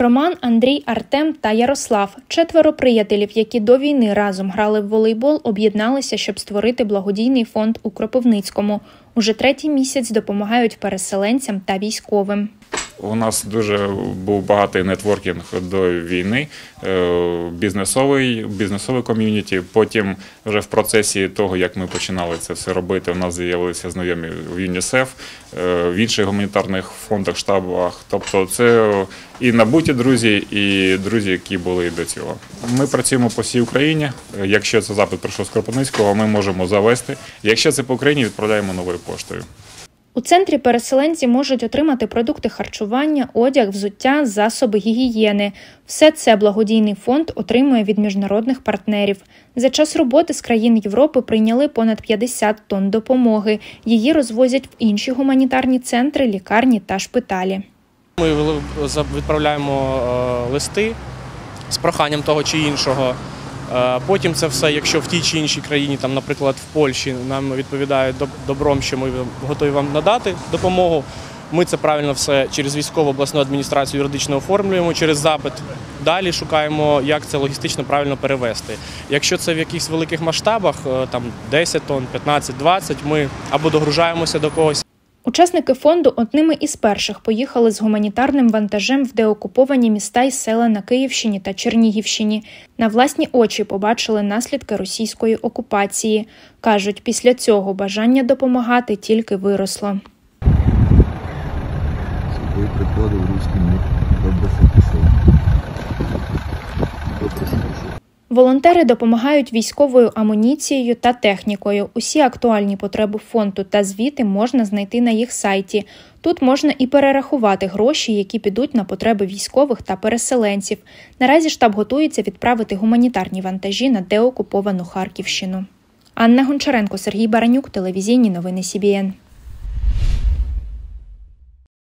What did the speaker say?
Роман, Андрій, Артем та Ярослав четверо приятелів, які до війни разом грали в волейбол, об'єдналися, щоб створити благодійний фонд у Кропивницькому. Уже третій місяць допомагають переселенцям та військовим. У нас дуже був багатий нетворкінг до війни, е, бізнесовий, бізнесовий ком'юніті. Потім, вже в процесі того, як ми починали це все робити, у нас з'явилися знайомі в ЮНІСЕФ, е, в інших гуманітарних фондах, штабах. Тобто, це і набуті друзі, і друзі, які були до цього. Ми працюємо по всій Україні. Якщо це запит прийшов з Кропивницького, ми можемо завести. Якщо це по Україні, відправляємо новою поштою. У центрі переселенці можуть отримати продукти харчування, одяг, взуття, засоби гігієни. Все це благодійний фонд отримує від міжнародних партнерів. За час роботи з країн Європи прийняли понад 50 тонн допомоги. Її розвозять в інші гуманітарні центри, лікарні та шпиталі. Ми відправляємо е, листи з проханням того чи іншого. Е, Потім це все, якщо в тій чи іншій країні, там, наприклад, в Польщі, нам відповідають добром, що ми готові вам надати допомогу. Ми це правильно все через військову обласну адміністрацію юридично оформлюємо, через запит. Далі шукаємо, як це логістично правильно перевести. Якщо це в якихось великих масштабах, е, там 10 тонн, 15, 20, ми або догружаємося до когось. Учасники фонду одними із перших поїхали з гуманітарним вантажем в деокуповані міста й села на Київщині та Чернігівщині. На власні очі побачили наслідки російської окупації. кажуть, після цього бажання допомагати тільки виросло. Сюди приходив русський. Волонтери допомагають військовою амуніцією та технікою. Усі актуальні потреби фонду та звіти можна знайти на їх сайті. Тут можна і перерахувати гроші, які підуть на потреби військових та переселенців. Наразі штаб готується відправити гуманітарні вантажі на деокуповану Харківщину. Анна Гончаренко, Сергій Баранюк, телевізійні новини СІБІН.